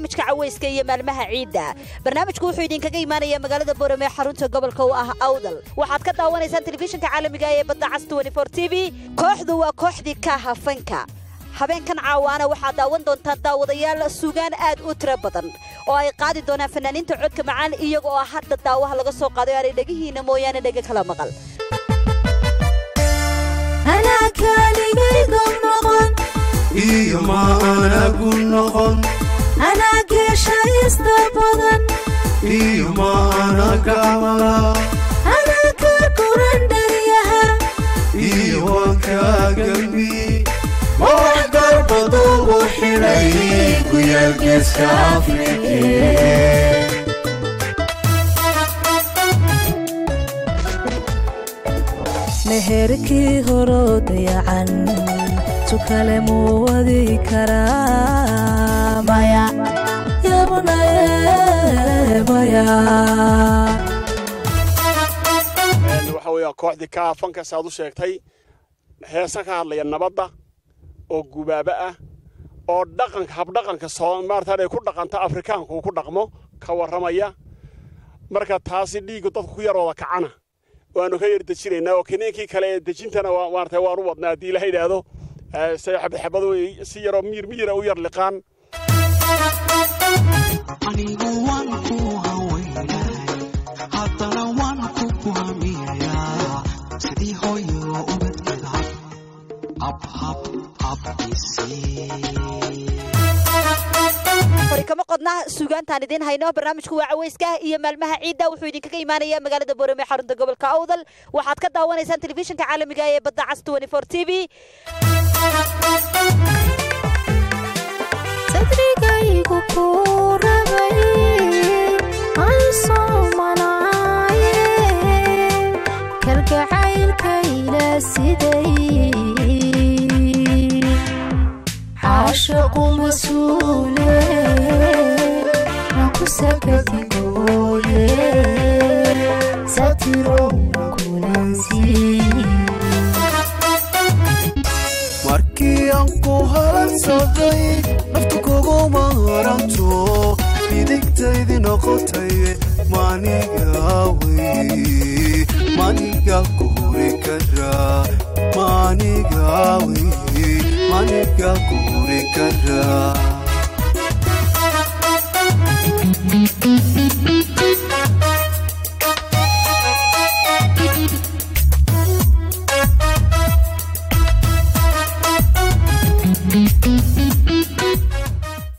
cawayska iyo maalmaha ciidda. Barnaamijku wuxuu idinkaga imaanaya magaalada boorame xarunta gobolka u ah awdal. Waxaad ka daawanaysaan telefishinka caalamiga ee badda cas t v. Kooxdu waa kooxdii ka hafanka habeenkan caawaana waxaad daawan doontaan daawadayaal sugaan aad u tiro badan oo ay qaadi doonaan fanaaniinta codka macaan iyaga oo hadda daawaha laga soo qaaday aanay dhegihiina mooyaane dhega kala maqal. Iyo ma anagu noqon meherkii horoo dayacan tukale muu wadi karaa waxa weeyaa kooxdii ka afanka saad u sheegtay heesa ka hadlaya nabadda oo gubaaba ah oo dhaqanka habdhaqanka maarata ay ku dhaqanta afrikaanku uu ku dhaqmo ka warramaya. Marka taasi dhiiggu dadku ku yar wada kacana. Waanu ka yar dejinaynaa oo kiniinkii kale ee dejintana maarata waan u wadnaa haddii ilaha yidhaahdo xabadxabadu si yaroo miir miyira u yar liqaan sidii hooyo ubadkada habhab fari kama qodna suugaantaan idiin hayno barnaamijku waa cawayska iyo maalmaha ciidda. Wuxuu idinkaga imaanaya magaalada boorame xarunta gobolka awdal. Waxaad ka daawanaysaan telefishinka caalamiga ee badda cas t v kalgacaylkayla siday caashaqu masuule naku sakadigoye satiro markii aan ku halansaday naftu kugu maaranto midigtaydi noqotay maniga ماني قاوي ماني قاكوري كرار